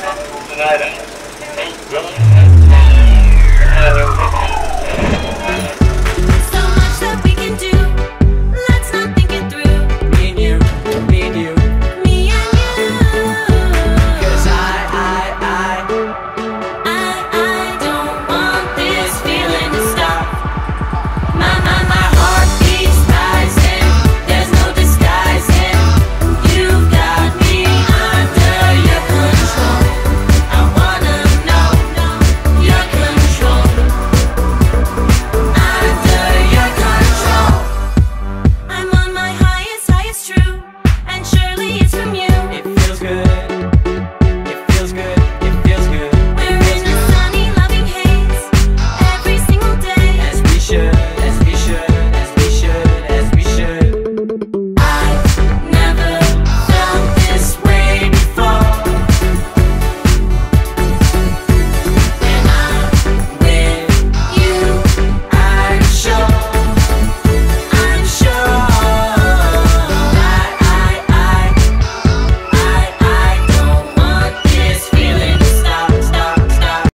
Tonight,